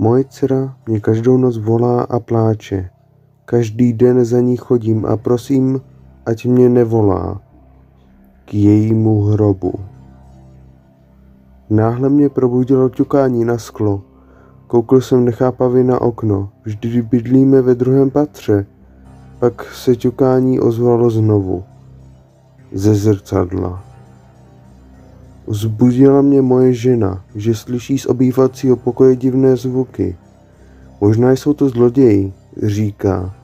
Moje dcera mě každou noc volá a pláče. Každý den za ní chodím a prosím, ať mě nevolá k jejímu hrobu. Náhle mě probudilo ťukání na sklo. Koukl jsem nechápavě na okno. Vždy bydlíme ve druhém patře. Pak se ťukání ozvalo znovu. Ze zrcadla. Zbudila mě moje žena, že slyší z obývacího pokoje divné zvuky. Možná jsou to zloději, říká.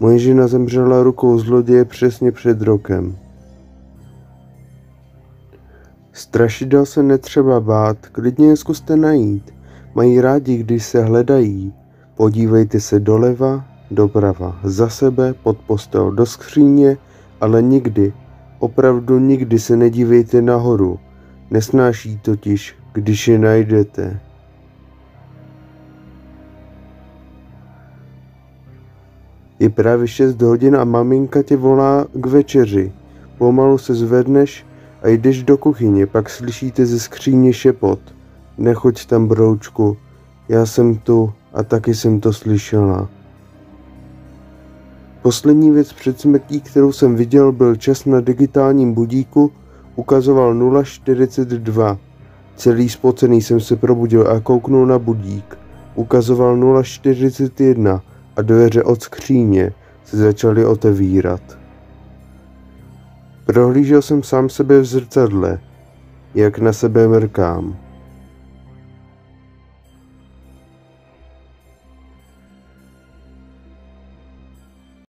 Moje žena zemřela rukou zloděje přesně před rokem. Strašidel se netřeba bát, klidně je zkuste najít. Mají rádi, když se hledají. Podívejte se doleva, doprava, za sebe, pod postel, do skříně, ale nikdy, opravdu nikdy se nedívejte nahoru. Nesnáší totiž, když je najdete. Je právě 6 hodin a maminka tě volá k večeři. Pomalu se zvedneš a jdeš do kuchyně, pak slyšíte ze skříně šepot. Nechoď tam, broučku, já jsem tu a taky jsem to slyšela. Poslední věc před smrtí, kterou jsem viděl, byl čas na digitálním budíku, ukazoval 0,42. Celý spocený jsem se probudil a kouknul na budík. Ukazoval 0,41 a dveře od skříně se začaly otevírat. Prohlížel jsem sám sebe v zrcadle, jak na sebe mrkám.